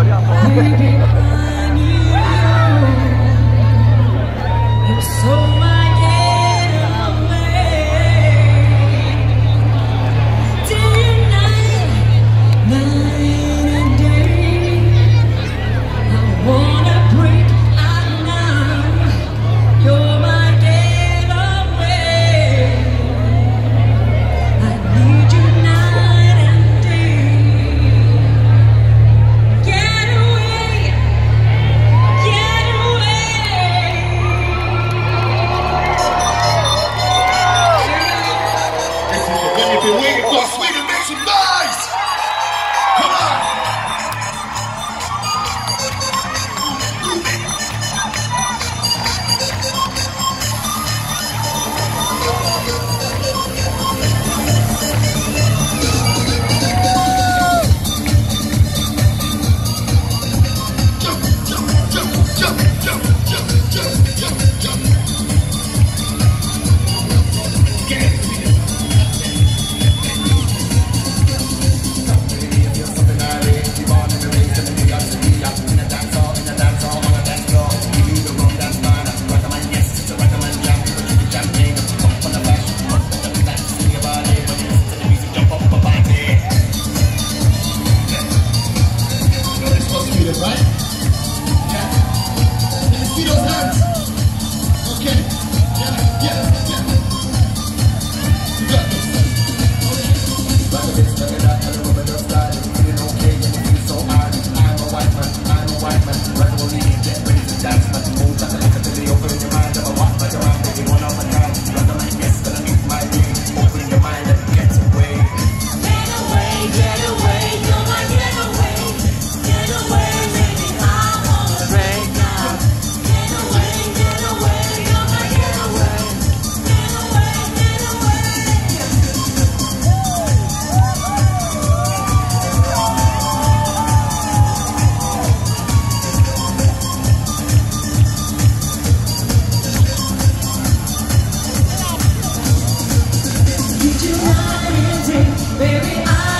storia y los Tonight baby, I